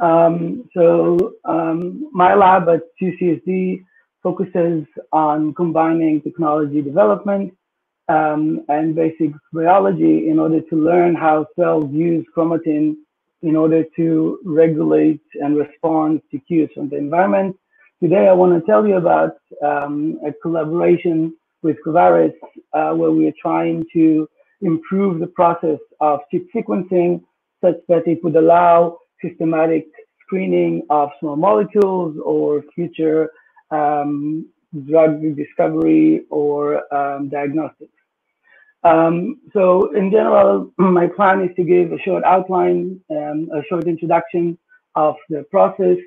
Um, so um, my lab at UCSD focuses on combining technology development um, and basic biology in order to learn how cells use chromatin in order to regulate and respond to cues from the environment. Today, I want to tell you about um, a collaboration with Covaris, uh, where we are trying to improve the process of chip sequencing such that it would allow systematic screening of small molecules or future um, drug discovery or um, diagnostics. Um, so in general, my plan is to give a short outline, um, a short introduction of the process,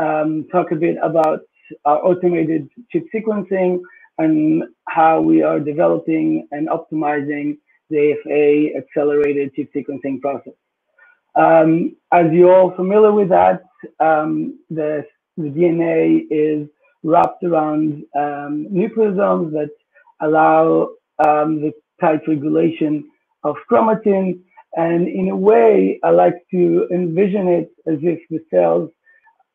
um, talk a bit about our automated chip sequencing and how we are developing and optimizing the AFA accelerated chip sequencing process. Um, as you're all familiar with that, um, the, the, DNA is wrapped around um, nucleosomes that allow um, the tight regulation of chromatin. And in a way, I like to envision it as if the cells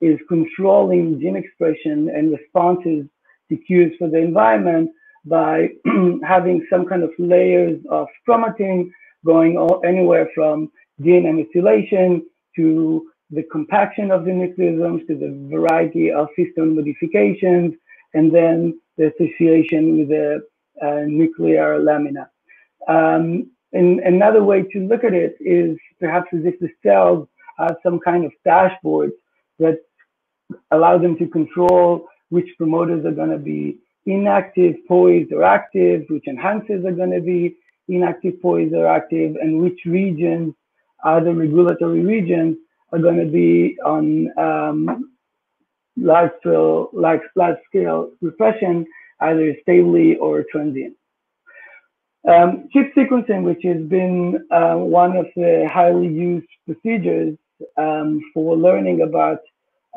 is controlling gene expression and responses to cues for the environment by having some kind of layers of chromatin going all, anywhere from DNA methylation to the compaction of the nucleosomes to the variety of histone modifications and then the association with the uh, nuclear lamina. Um, and another way to look at it is perhaps as if the cells have some kind of dashboard that allow them to control which promoters are going to be inactive, poised, or active, which enhancers are going to be inactive, poised, or active, and which regions the regulatory regions are going to be on um, large scale, large, large scale repression, either stably or transient. Um, chip sequencing, which has been uh, one of the highly used procedures um, for learning about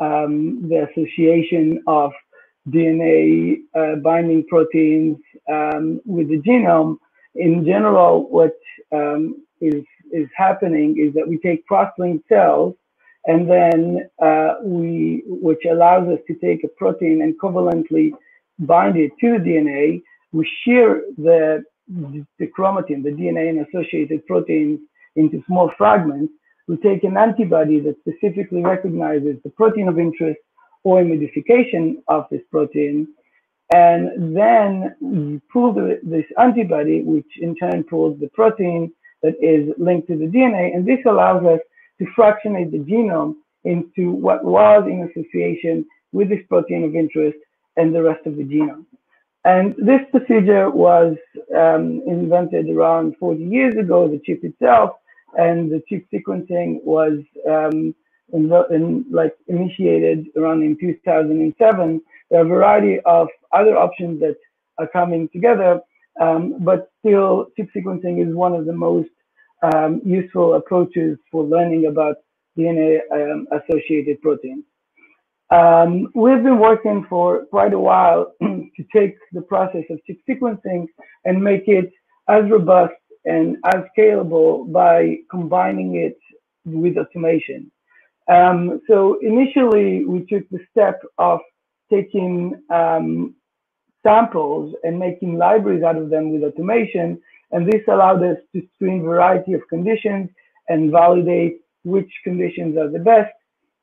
um, the association of DNA uh, binding proteins um, with the genome. In general, what um, is is happening is that we take cross-linked cells and then uh, we, which allows us to take a protein and covalently bind it to the DNA. We shear the the chromatin, the DNA and associated proteins into small fragments, we take an antibody that specifically recognizes the protein of interest or a modification of this protein, and then we pull the, this antibody, which in turn pulls the protein that is linked to the DNA, and this allows us to fractionate the genome into what was in association with this protein of interest and the rest of the genome. And this procedure was um, invented around 40 years ago, the chip itself, and the chip sequencing was um, in, in, like initiated around in 2007. There are a variety of other options that are coming together, um, but still chip sequencing is one of the most um, useful approaches for learning about DNA um, associated proteins. Um, we've been working for quite a while to take the process of chip sequencing and make it as robust and as scalable by combining it with automation. Um, so initially, we took the step of taking um, samples and making libraries out of them with automation, and this allowed us to screen variety of conditions and validate which conditions are the best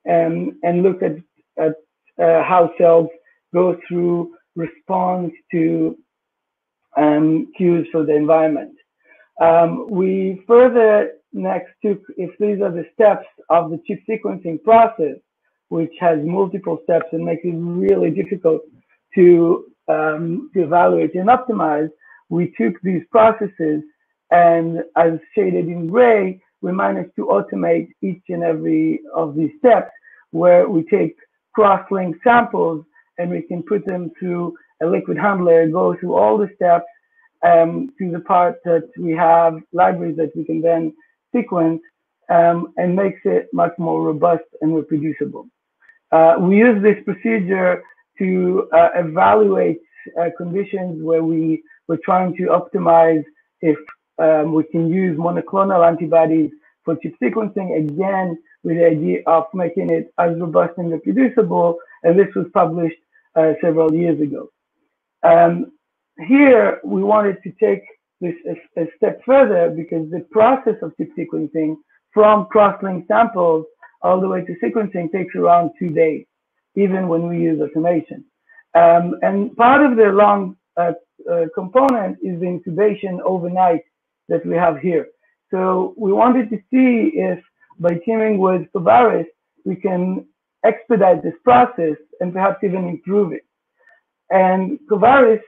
and, and look at at uh, how cells go through response to um, cues for the environment. Um, we further next took if these are the steps of the chip sequencing process, which has multiple steps and makes it really difficult to, um, to evaluate and optimize, we took these processes and as shaded in gray, we managed to automate each and every of these steps where we take cross-link samples and we can put them through a liquid handler, go through all the steps um, to the part that we have libraries that we can then sequence um, and makes it much more robust and reproducible. Uh, we use this procedure to uh, evaluate uh, conditions where we were trying to optimize if um, we can use monoclonal antibodies for chip sequencing, again, with the idea of making it as robust and reproducible. And this was published uh, several years ago. Um, here, we wanted to take this a, a, step further because the process of chip sequencing from cross-link samples all the way to sequencing takes around two days, even when we use automation. Um, and part of the long uh, uh, component is the incubation overnight that we have here. So we wanted to see if by teaming with Covaris, we can expedite this process and perhaps even improve it. And Covaris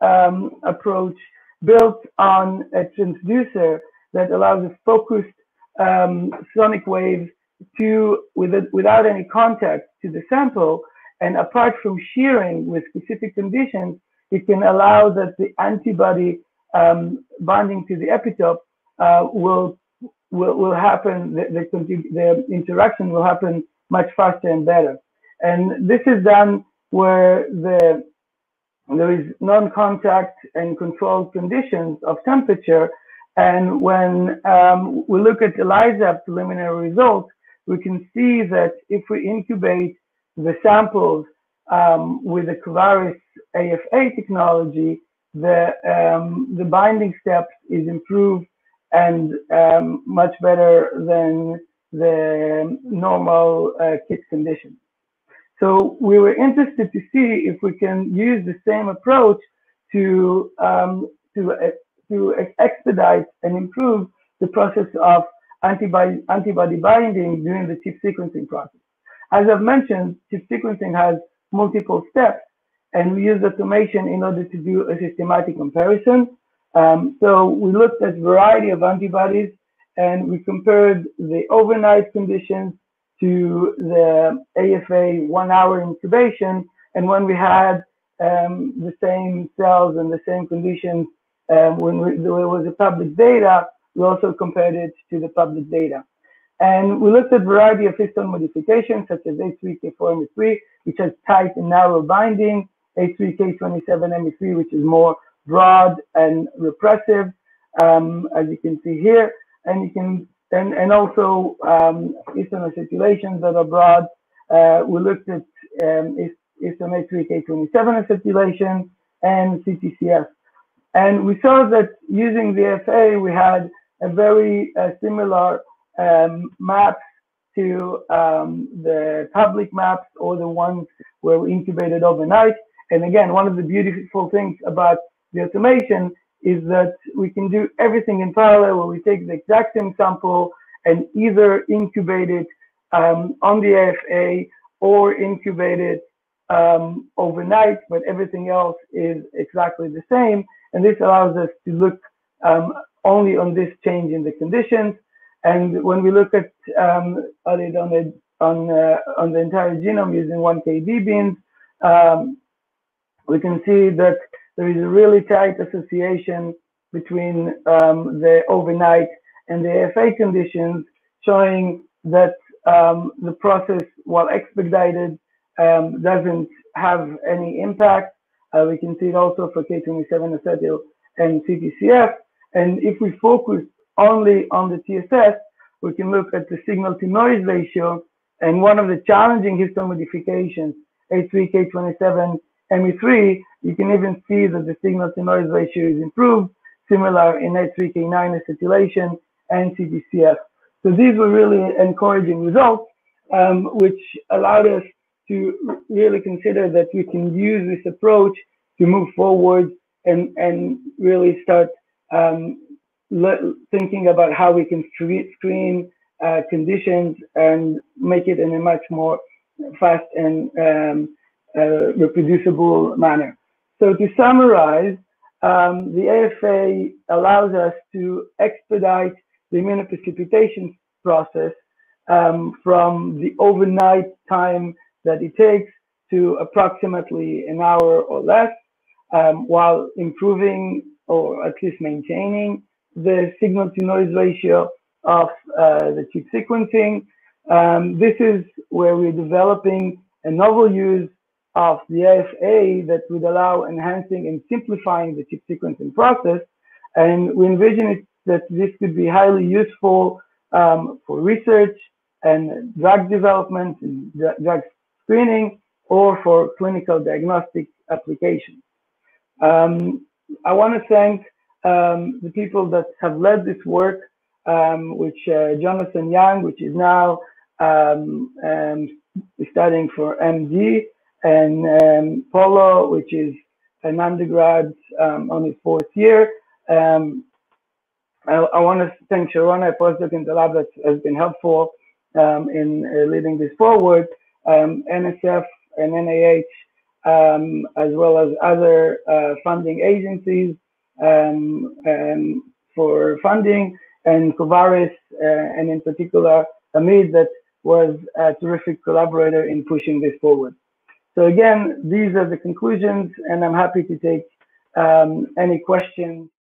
um, approach built on a transducer that allows a focused um, sonic wave to with it, without any contact to the sample. And apart from shearing with specific conditions, it can allow that the antibody um, binding to the epitope uh, will, will will happen. The, the, the interaction will happen much faster and better. And this is done where the there is non-contact and controlled conditions of temperature. And when um, we look at ELISA preliminary results, we can see that if we incubate the samples um, with the Covaris AFA technology, the, um, the binding steps is improved and um, much better than the normal uh, kit conditions. So we were interested to see if we can use the same approach to um, to uh, to expedite and improve the process of antibody antibody binding during the chip sequencing process. As I've mentioned, chip sequencing has multiple steps, and we use automation in order to do a systematic comparison. Um, so we looked at a variety of antibodies, and we compared the overnight conditions to the AFA one hour incubation. And when we had um, the same cells and the same conditions, um, when we, there was a public data, we also compared it to the public data. And we looked at variety of histone modifications, such as H3K4ME3, which has tight and narrow binding, H3K27ME3, which is more broad and repressive, um, as you can see here. And you can and, and also um, histone acetylations that are broad. Uh, we looked at um, histone H3K27 acetylation and CTCF. And we saw that using the AFA, we had very uh, similar um, maps to um, the public maps or the ones where we incubated overnight. And again, one of the beautiful things about the automation is that we can do everything in parallel where we take the exact same sample and either incubate it um, on the AFA or incubate it um, overnight, but everything else is exactly the same. And this allows us to look um, only on this change in the conditions. And when we look at, um, on the on uh, on the entire genome using 1 kb bins, um, we can see that there is a really tight association between um, the overnight and the AFA conditions, showing that um, the process, while expedited, um, doesn't have any impact. Uh, we can see it also for K27 acetyl and CTCF. And if we focus only on the TSS, we can look at the signal to noise ratio. And one of the challenging histone modifications, H3K27 ME3, you can even see that the signal to noise ratio is improved, similar in H3K9 acetylation and CTCF. So these were really encouraging results, um, which allowed us to really consider that we can use this approach to move forward and, and really start um, thinking about how we can screen uh, conditions and make it in a much more fast and um, uh, reproducible manner. So to summarize, um, the AFA allows us to expedite the immunoprecipitation process um, from the overnight time that it takes to approximately an hour or less, um, while improving or at least maintaining the signal to noise ratio of uh, the chip sequencing. Um, this is where we're developing a novel use of the AFA that would allow enhancing and simplifying the chip sequencing process. And we envision it that this could be highly useful um, for research and drug development and drug screening or for clinical diagnostic applications. Um, I want to thank um, the people that have led this work, um, which uh, Jonathan Young, which is now um, um, studying for MD, and um, Polo, which is an undergrad on his fourth year. I, I want to thank Sharona, a postdoc in the lab that has been helpful in uh, leading this forward, NSF and NIH um, as well as other uh, funding agencies um, um, for funding, and Covaris, uh, and in particular, Hamid, that was a terrific collaborator in pushing this forward. So again, these are the conclusions, and I'm happy to take um, any questions.